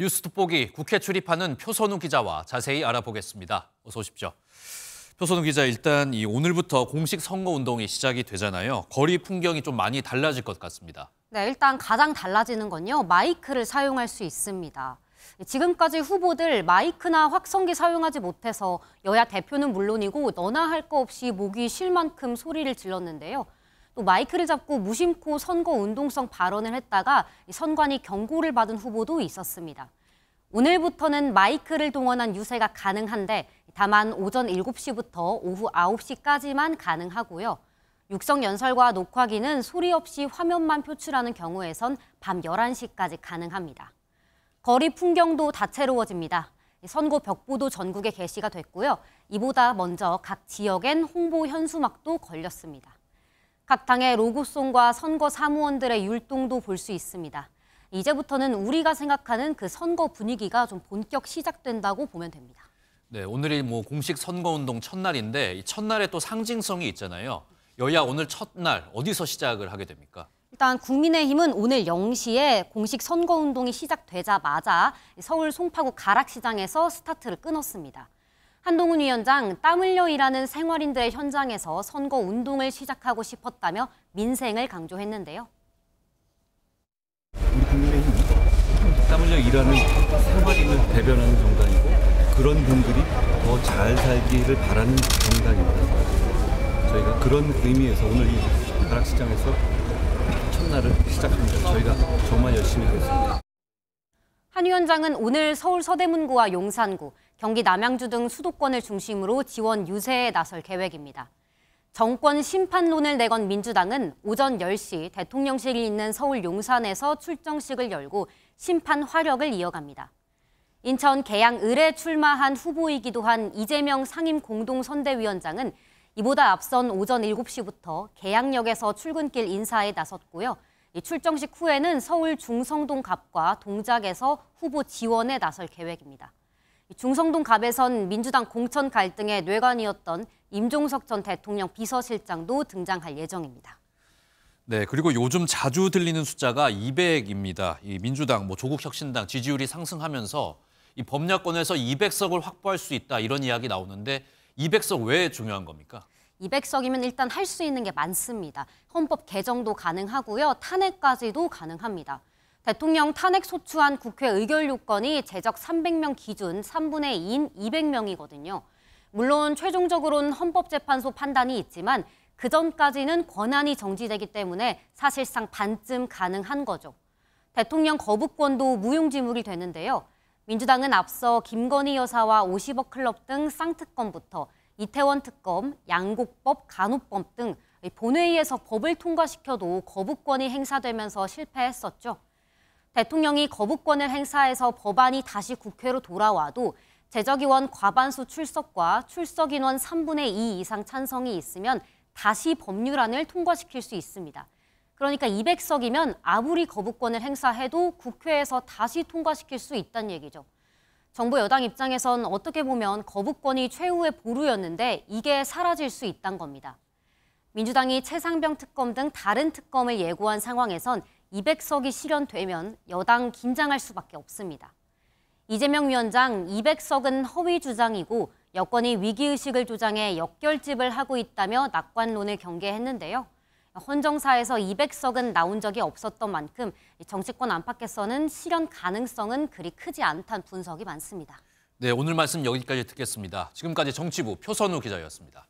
뉴스 돋보기 국회 출입하는 표선우 기자와 자세히 알아보겠습니다. 어서 오십시오. 표선우 기자, 일단 이 오늘부터 공식 선거 운동이 시작이 되잖아요. 거리 풍경이 좀 많이 달라질 것 같습니다. 네, 일단 가장 달라지는 건요. 마이크를 사용할 수 있습니다. 지금까지 후보들 마이크나 확성기 사용하지 못해서 여야 대표는 물론이고 너나 할 거 없이 목이 쉴 만큼 소리를 질렀는데요. 또 마이크를 잡고 무심코 선거 운동성 발언을 했다가 선관위 경고를 받은 후보도 있었습니다. 오늘부터는 마이크를 동원한 유세가 가능한데 다만 오전 7시부터 오후 9시까지만 가능하고요. 육성 연설과 녹화기는 소리 없이 화면만 표출하는 경우에선 밤 11시까지 가능합니다. 거리 풍경도 다채로워집니다. 선거 벽보도 전국에 게시가 됐고요. 이보다 먼저 각 지역엔 홍보 현수막도 걸렸습니다. 각 당의 로고송과 선거 사무원들의 율동도 볼 수 있습니다. 이제부터는 우리가 생각하는 그 선거 분위기가 좀 본격 시작된다고 보면 됩니다. 네, 오늘이 뭐 공식 선거운동 첫날인데 이 첫날에 또 상징성이 있잖아요. 여야 오늘 첫날 어디서 시작을 하게 됩니까? 일단 국민의힘은 오늘 0시에 공식 선거운동이 시작되자마자 서울 송파구 가락시장에서 스타트를 끊었습니다. 한동훈 위원장 땀 흘려 일하는 생활인들의 현장에서 선거 운동을 시작하고 싶었다며 민생을 강조했는데요. 우리 국민의힘 땀 흘려 일하는 생활인을 대변하는 정당이고 그런 분들이 더 잘 살기를 바라는 정당입니다. 저희가 그런 의미에서 오늘 이 가락시장에서 첫날을 시작합니다. 저희가 정말 열심히 하겠습니다. 한 위원장은 오늘 서울 서대문구와 용산구, 경기 남양주 등 수도권을 중심으로 지원 유세에 나설 계획입니다. 정권 심판론을 내건 민주당은 오전 10시 대통령실이 있는 서울 용산에서 출정식을 열고 심판 화력을 이어갑니다. 인천 계양 을에 출마한 후보이기도 한 이재명 상임 공동선대위원장은 이보다 앞선 오전 7시부터 계양역에서 출근길 인사에 나섰고요. 출정식 후에는 서울 중성동 갑과 동작에서 후보 지원에 나설 계획입니다. 중성동 갑에선 민주당 공천 갈등의 뇌관이었던 임종석 전 대통령 비서실장도 등장할 예정입니다. 네, 그리고 요즘 자주 들리는 숫자가 200입니다. 이 민주당, 뭐 조국 혁신당 지지율이 상승하면서 이 법야권에서 200석을 확보할 수 있다 이런 이야기 나오는데 200석 왜 중요한 겁니까? 200석이면 일단 할 수 있는 게 많습니다. 헌법 개정도 가능하고요. 탄핵까지도 가능합니다. 대통령 탄핵 소추안 국회 의결 요건이 제적 300명 기준 3분의 2인 200명이거든요. 물론 최종적으로는 헌법재판소 판단이 있지만 그 전까지는 권한이 정지되기 때문에 사실상 반쯤 가능한 거죠. 대통령 거부권도 무용지물이 되는데요. 민주당은 앞서 김건희 여사와 50억 클럽 등 쌍특검부터 이태원 특검, 양곡법, 간호법 등 본회의에서 법을 통과시켜도 거부권이 행사되면서 실패했었죠. 대통령이 거부권을 행사해서 법안이 다시 국회로 돌아와도 제적의원 과반수 출석과 출석인원 3분의 2 이상 찬성이 있으면 다시 법률안을 통과시킬 수 있습니다. 그러니까 200석이면 아무리 거부권을 행사해도 국회에서 다시 통과시킬 수 있다는 얘기죠. 정부 여당 입장에선 어떻게 보면 거부권이 최후의 보루였는데 이게 사라질 수 있다는 겁니다. 민주당이 최상병 특검 등 다른 특검을 예고한 상황에선 200석이 실현되면 여당 긴장할 수밖에 없습니다. 이재명 위원장 200석은 허위 주장이고 여권이 위기의식을 주장해 역결집을 하고 있다며 낙관론을 경계했는데요. 헌정사에서 200석은 나온 적이 없었던 만큼 정치권 안팎에서는 실현 가능성은 그리 크지 않다는 분석이 많습니다. 네, 오늘 말씀 여기까지 듣겠습니다. 지금까지 정치부 표선우 기자였습니다.